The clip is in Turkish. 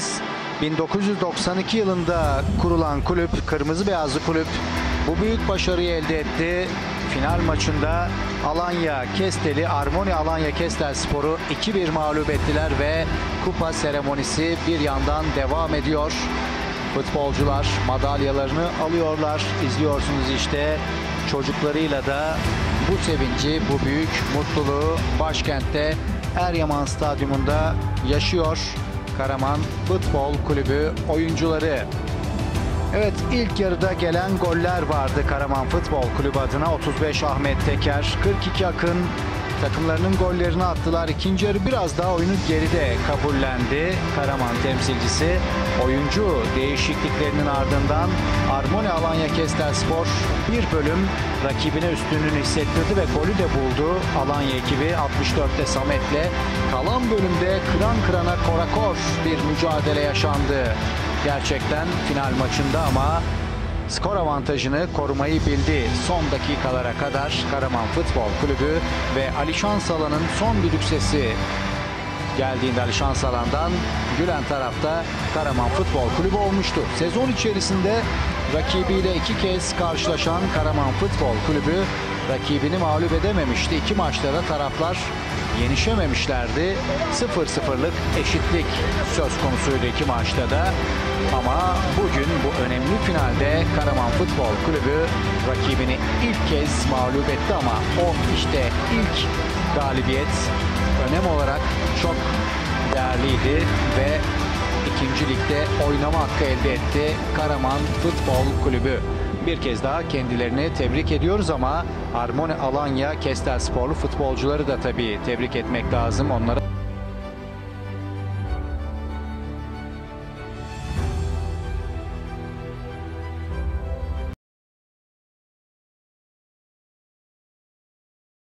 Biz 1992 yılında kurulan kulüp, Kırmızı Beyazlı Kulüp bu büyük başarıyı elde etti. Final maçında Alanya Kesteli, Armoni Alanya Kestel Sporu 2-1 mağlup ettiler ve kupa seremonisi bir yandan devam ediyor. Futbolcular madalyalarını alıyorlar. İzliyorsunuz işte çocuklarıyla da bu sevinci, bu büyük mutluluğu başkentte Eryaman Stadyumunda yaşıyor. Karaman Futbol Kulübü oyuncuları. Evet ilk yarıda gelen goller vardı Karaman Futbol Kulübü adına. 35 Ahmet Teker, 42 Akın takımlarının gollerini attılar. İkinci yarı biraz daha oyunu geride kabullendi Karaman temsilcisi. Oyuncu değişikliklerinin ardından Armoni Alanya Kestel Spor bir bölüm rakibine üstünlüğünü hissettirdi ve golü de buldu. Alanya ekibi 64'te Samet'le. Kalan bölümde kıran kırana korakor bir mücadele yaşandı. Gerçekten final maçında ama skor avantajını korumayı bildi. Son dakikalara kadar Karaman Futbol Kulübü ve Ali Şansalan'ın son düdük sesi geldiğinde Ali Şansalan'dan gülen tarafta Karaman Futbol Kulübü olmuştu. Sezon içerisinde rakibiyle iki kez karşılaşan Karaman Futbol Kulübü rakibini mağlup edememişti. İki maçta da taraflar yenişememişlerdi. 0-0'lık eşitlik söz konusuydu iki maçta da. Ama bugün bu önemli finalde Karaman Futbol Kulübü rakibini ilk kez mağlup etti ama o işte ilk galibiyet önem olarak çok değerliydi ve ikinci ligde oynama hakkı elde etti Karaman Futbol Kulübü. Bir kez daha kendilerini tebrik ediyoruz ama Armoni Alanya Kestel Sporlu futbolcuları da tabii tebrik etmek lazım. Onlara